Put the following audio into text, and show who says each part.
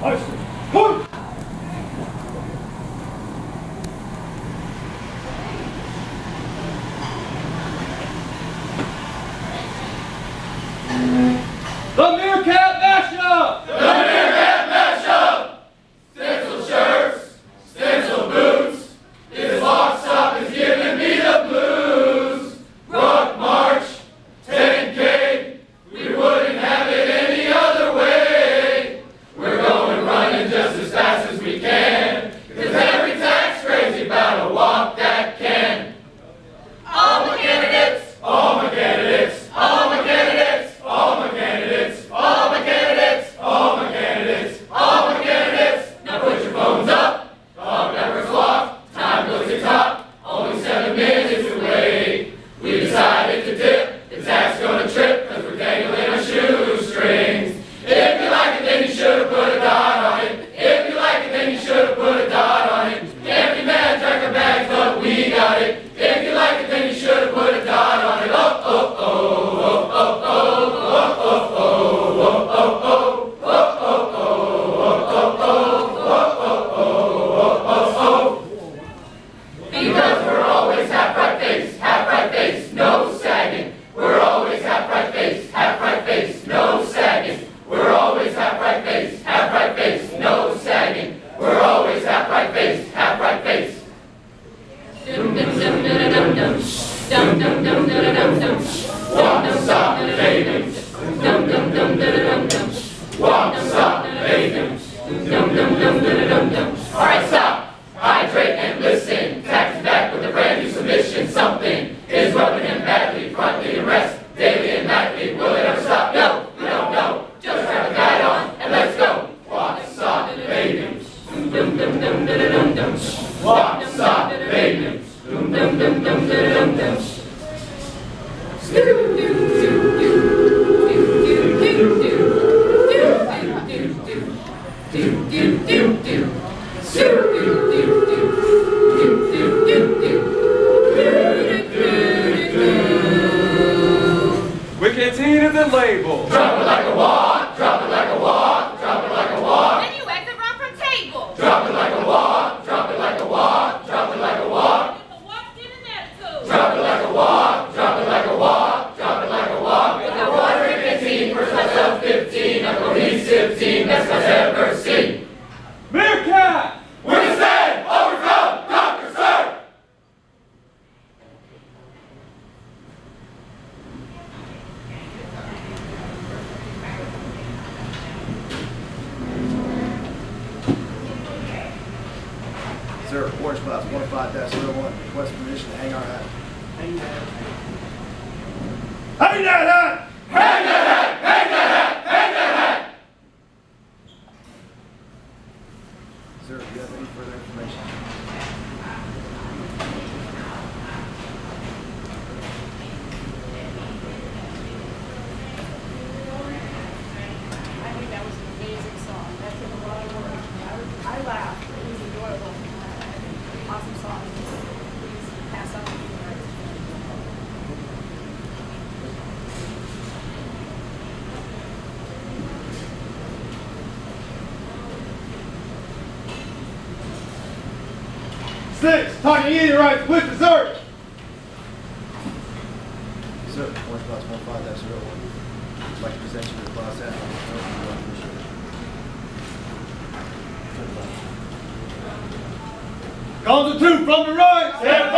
Speaker 1: I We the label.
Speaker 2: Drop it like a wad, drop it like a wad, drop it like a wad.
Speaker 3: Then you exit run from table. Drop it like a walk, drop it like a walk, drop it like a walk. If a walk in an attitude. Drop it like a walk, drop it like a walk, drop it like a walk. With a water in 15, first myself 15, a cohesive team, best I've ever seen.
Speaker 1: Sir, Forest Class 15-01, request permission to hang our hat.
Speaker 2: Hang that hat!
Speaker 1: Sir,
Speaker 2: Six, talking eating rights with dessert.
Speaker 1: Sir, Forest Class 15-01, I'd like to present you with the class hat. Appreciate it.
Speaker 2: Calls a two from the right. Stand